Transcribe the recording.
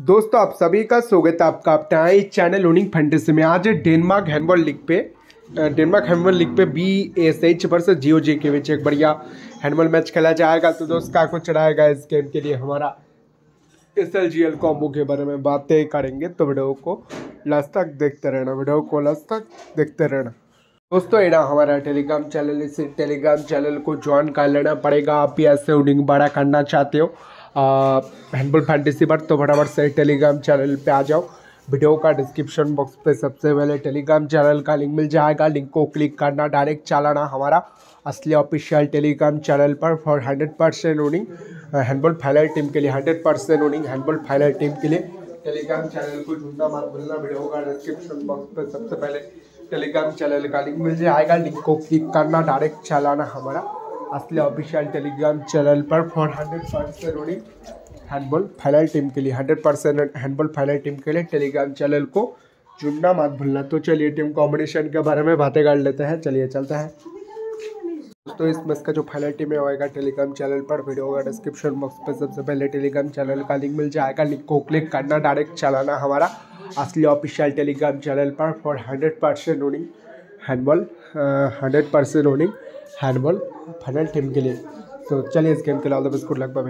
दोस्तों, आप सभी का स्वागत है आपका अपना इस चैनल ओनिंग फैंटेसी में आज डेनमार्क हैंडबॉल लीग पे डेनमार्क हैंडबॉल लीग पे बी एस एच वर्सेस जियो जी के बीच एक बढ़िया हैंडबॉल मैच खेला जाएगा। तो दोस्त क्या कुछ चढ़ाएगा इस गेम के लिए। हमारा S L G L combo के बारे में बातें करेंगे तो वीडियो को लास्ट तक देखते रहना, वीडियो को लास्ट तक देखते रहना। दोस्तों, ये ना हमारा टेलीग्राम चैनल इस टेलीग्राम चैनल को ज्वाइन कर लेना पड़ेगा। आप भी ऐसे उडिंग बड़ा करना चाहते हो। हैंडबॉल फैंटेसी पर तो फटाफट से टेलीग्राम चैनल पे आ जाओ। वीडियो का डिस्क्रिप्शन बॉक्स पे सबसे पहले टेलीग्राम चैनल का लिंक मिल जाएगा। लिंक को क्लिक करना डायरेक्ट चलाना हमारा असली ऑफिशियल टेलीग्राम चैनल पर for hundred percent winning handball final team के लिए hundred percent winning handball final team के लिए टेलीग्राम चैनल को ढूंढना मत भूलना वीडियो का डिस्क्रिप्शन बॉक्स पे सबसे पहले टेलीग्राम चैनल का लिंक मिल जाएगा। लिंक को क्लिक करना डायरेक्ट चलाना हमारा असली ऑफिशियल टेलीग्राम चैनल पर for hundred percent winning handball final team के लिए hundred percent handball final team के लिए टेलीग्राम चैनल को जुड़ना मत भूलना। तो चलिए टीम कॉम्बिनेशन के बारे में बातें कर लेते हैं। चलिए, चलते हैं। दोस्तों, इस मैच का जो फाइनल टीम होएगा टेलीग्राम चैनल पर। वीडियो का डिस्क्रिप्शन बॉक्स पर सबसे पहले टेलीग्राम चैनल का लिंक मिल जाएगा। लिंक को क्लिक करना डायरेक्ट चलाना हमारा असली ऑफिशियल टेलीग्राम चैनल पर। For hundred percent winning handball hundred percent winning handball final team के लिए। तो चलिए इस गेम के लिए all the best good luck bye